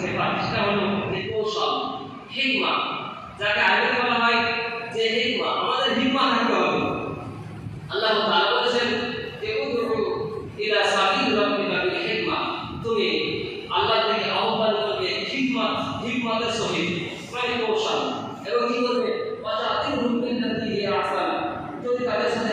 সেবা সেটা হলো কৌশল হিকমা যাকে আগে বলা হয় যে হিকমা আমাদের হিকমা থাকতে হবে আল্লাহ বলেছেন যে উদরু ইলা সাবিল রাব্বিকা বিল হিকমা তুমি আল্লাহ থেকে আহ্বান করবে হিকমা হিকমাতের সহিত মানে কৌশল এবং কি করবে অজাতির রূপে নাকি তুমি তাদের সাথে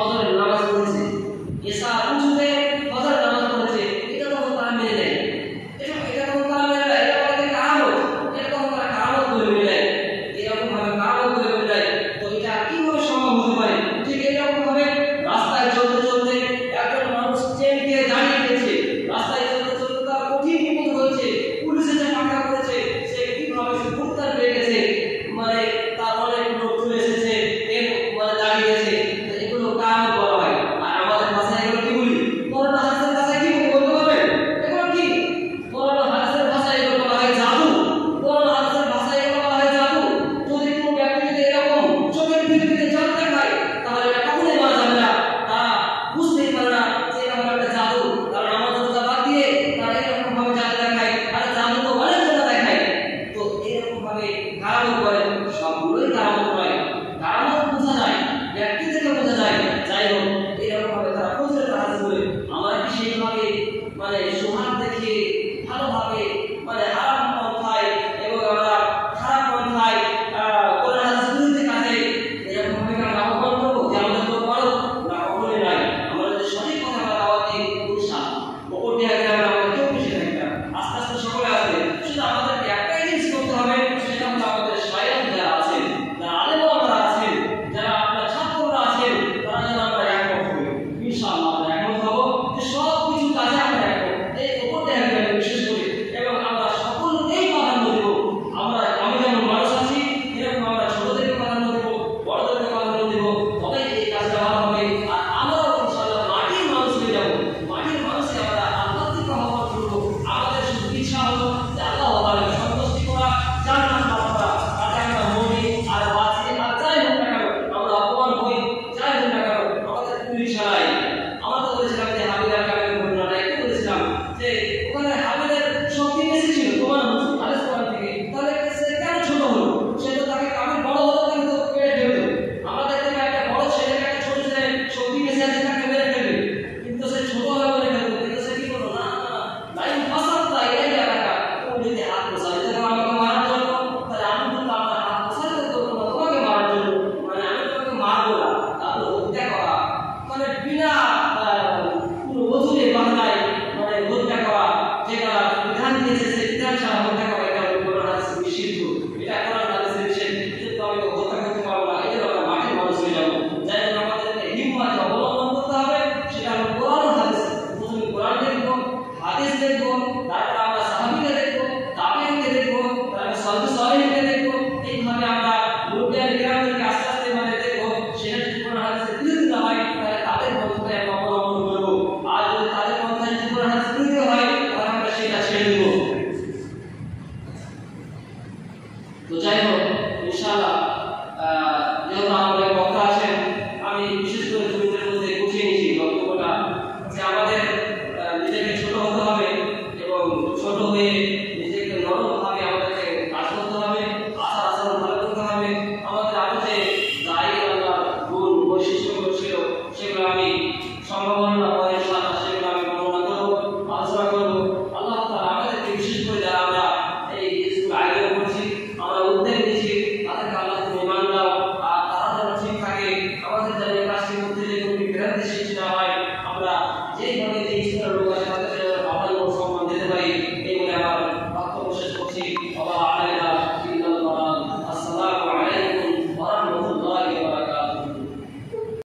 뻗어야 Claro.